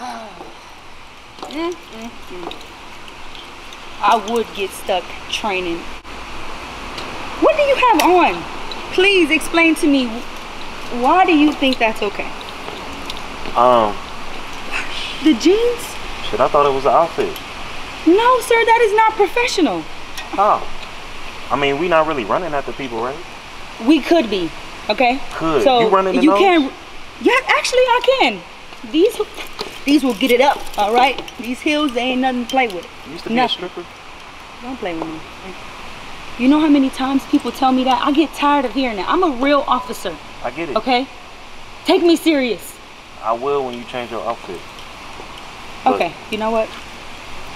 Mm, mm, mm. I would get stuck training. What do you have on? Please explain to me. Why do you think that's okay? Um, The jeans? shit, I thought it was an outfit. No, sir, that is not professional. How? I mean, we not really running after people, right? We could be, okay? Could. So You running in you those? can. Yeah, actually, I can. These, these will get it up. All right. These heels, they ain't nothing to play with. You used to be Nothing. a stripper. Don't play with me. You know how many times people tell me that? I get tired of hearing that. I'm a real officer, I get it. okay? Take me serious. I will when you change your outfit. But- Okay, you know what?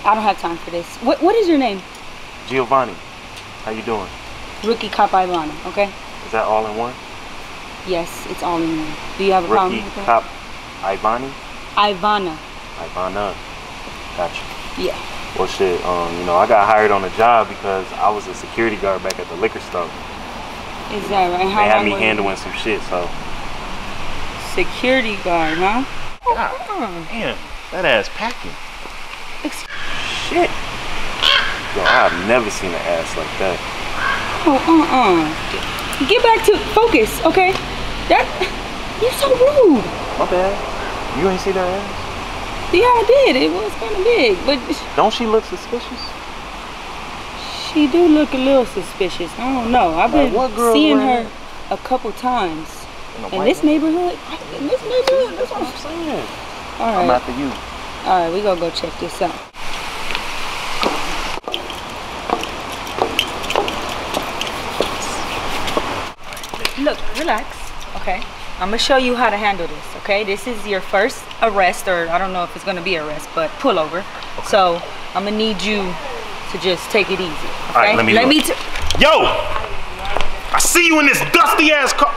I don't have time for this. What What is your name? Giovanni, how you doing? Rookie Cop Ivana, okay? Is that all in one? Yes, it's all in one. Do you have a problem Rookie with that? cop Ivani? Ivana, Ivana. Gotcha. yeah. Well, shit, um, you know, I got hired on the job because I was a security guard back at the liquor store. Is that right? How They had me were you- handling some shit, so. Security guard, huh? God damn, that ass packing. Ex- Shit. Yo, I've never seen an ass like that. Oh, uh-uh. Get back to focus, okay? That, you're so rude. My bad. You ain't see that ass? Yeah, I did. It was kind of big, but Don't she look suspicious? she do look a little suspicious. I don't know. I've been seeing her a couple times In, in this neighborhood. In this neighborhood, that's what I'm saying. All I'm after you. all right. We gonna go check this out. Look, relax. Okay, I'm gonna show you how to handle this. Okay, this is your first arrest, or I don't know if it's gonna be arrest, but pullover. So I'm gonna need you to just take it easy. Okay? right, let me let look. me. Yo! I see you in this dusty ass car.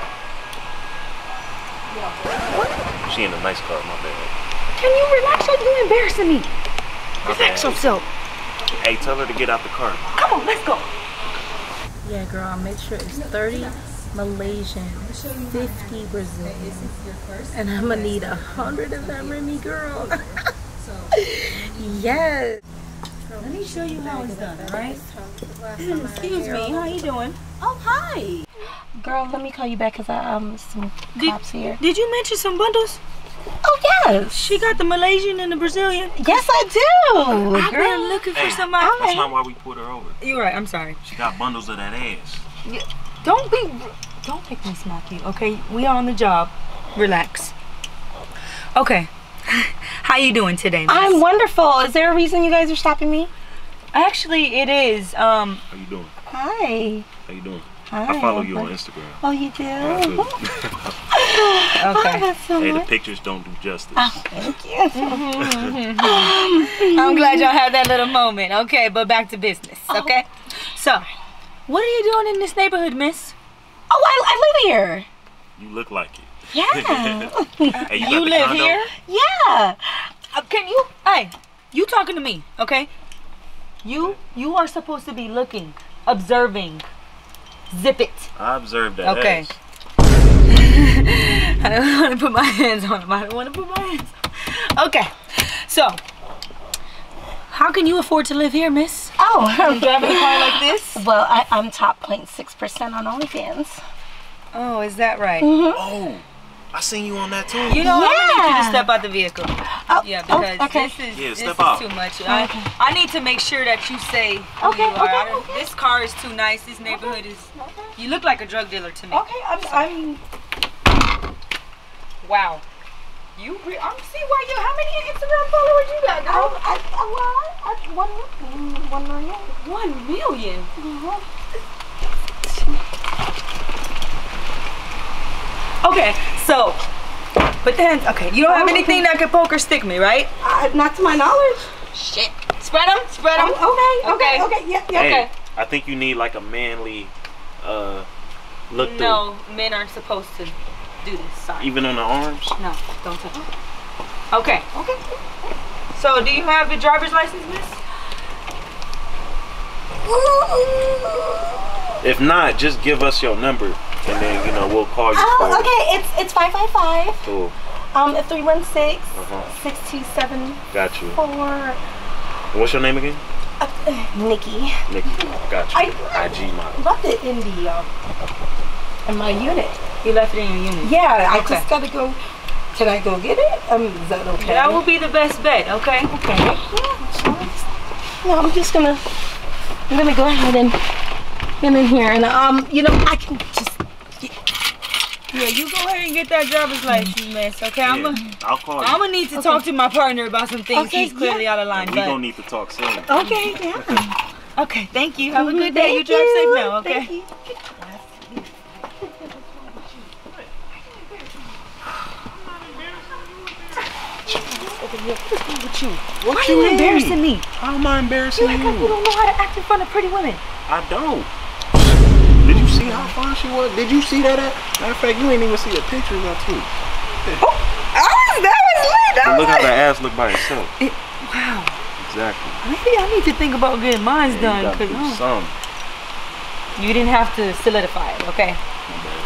She in a nice car, my bad. Can you relax? Are you embarrassing me? My Relax bad. yourself. Hey, tell her to get out the car. Come on, let's go. Yeah, girl, I made sure it's 30 Malaysian, 50 Brazilian. And I'm gonna need a hundred of them, Remy girl. yes. Let me show you how it's done, all right? Excuse me, how are you doing? Oh, hi. Girl, let me call you back because I um some Did- cops here. Did you mention some bundles? Oh, yes. She got the Malaysian and the Brazilian. Yes, I do. I've girl. been looking for Hey, somebody. That's not why we pulled her over. You're right. I'm sorry. She got bundles of that ass. Yeah, Don't be. Don't make me smack you. Okay, we are on the job. Relax. Okay. How you doing today? miss? I'm wonderful. Is there a reason you guys are stopping me? Actually, it is. Um. How you doing? Hi. How you doing? Hi. I follow you on Instagram. Oh, you do? I do. Oh, Okay. that's so hey, the pictures don't do justice. Thank you. I'm glad y'all had that little moment. Okay, but back to business. Okay. So, what are you doing in this neighborhood, Miss? I, I live here. You look like it. Yeah. Hey, you, You live condo? here? yeah. Uh, can you? Hey, you talking to me? Okay. You you are supposed to be looking, observing. Zip it. I observed that Okay. I don't want to put my hands on him. I don't want to put my hands. On. Okay. So, how can you afford to live here, Miss? Oh, Driving a car like this? Well, I, I'm top 0.6% on OnlyFans. Oh, is that right? Oh, I seen you on that too. You know, I'm gonna need you to step out the vehicle. Oh, Yeah, oh, because okay. this is Yeah, this is out. too much. I, I need to make sure that you say who Okay, you are. Okay, okay. This car is too nice. This neighborhood is. You look like a drug dealer to me. Okay, I'm, I'm Wow. You, re- I'm see why you. How many Instagram followers you got, I, girl? I, I, well, I, one, mm, one million. One million. Okay, so, but then, okay, you don't have anything that can poke or stick me, right? Uh, not to my knowledge. Shit. Spread them, spread them. Oh, okay, okay, Okay. okay, yeah, yeah. Hey, Okay. I think you need like a manly uh look through. No, men aren't supposed to do this. Sorry. Even on the arms. No, don't touch it. Okay. Okay. So, do you have your driver's license, miss? If not, just give us your number and then you know we'll call you Oh, for okay. It's it's five five five. Cool. Um, three one six Uh-huh. six two seven Got you. four. What's your name again? Uh, Nikki. Nikki. Got you. I- IG model. Left it in the um in my unit. You left it in your unit. Yeah, I just gotta go. Can I go get it? Um, is that okay? That will be the best bet, okay? Okay. Yeah, so no, I'm just gonna I'm gonna go ahead and get in here and um you know I can just Yeah, you go ahead and get that driver's license, mm. miss, okay? I'm gonna I'll call. I'm gonna need to talk to my partner about some things. Okay, He's clearly yeah. out of line, we but gonna need to talk soon. okay yeah. okay, thank you. Have a good day. You Thank drive safe you. now, okay? Thank you. With you. Why What are you you embarrassing me? How am I embarrassing You act like you you? don't know how to act in front of pretty women. I don't. Did you see how fine she was? Did you see that? At? Matter of fact, you ain't even see the pictures of too. Oh, that was lit. That But was look how lit. the ass look by itself. It, wow. Exactly. Maybe I need to think about getting mine Yeah, you done gotta because do oh. some. you didn't have to solidify it, okay?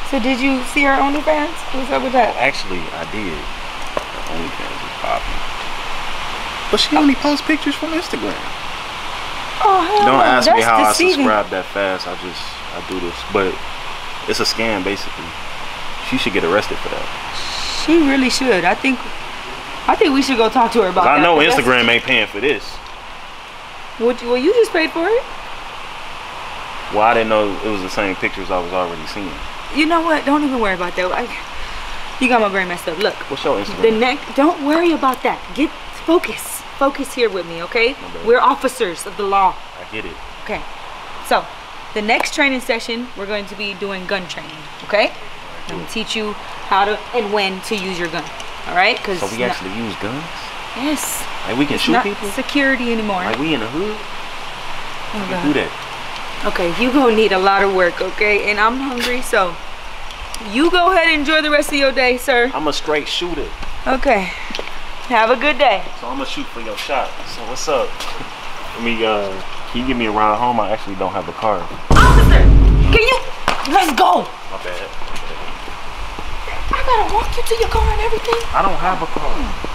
So did you see her OnlyFans? What's up with that? Actually, I did. The OnlyFans is popping. But she only posts pictures from Instagram. Oh hell Don't ask me how deceiving. I subscribe that fast. I just I do this, but it's a scam basically. She should get arrested for that. She really should. I think. I think we should go talk to her about 'Cause that. I know Instagram ain't paying for this. What, well, you just paid for it. Well, I didn't know it was the same pictures I was already seeing. You know what? Don't even worry about that. I, you got my brain messed up. Look, What's your Instagram? the neck. Don't worry about that. Get focus. Focus here with me, okay? We're officers of the law. I get it. Okay. So, the next training session, we're going to be doing gun training. Okay? I'm gonna teach you how to and when to use your gun. All right? Because So we actually use guns? yes, Like we can it's shoot not people? security anymore. Like we in the hood? Oh, We God. do that. Okay, you gonna need a lot of work, okay? And I'm hungry, so you go ahead and enjoy the rest of your day, sir. I'm a straight shooter. Okay. Have a good day. So I'm gonna shoot for your shot. So what's up? Let me uh can you give me a ride home? I actually don't have a car. Officer, can you let's go. My bad. I gotta walk you to your car and everything. I don't have a car.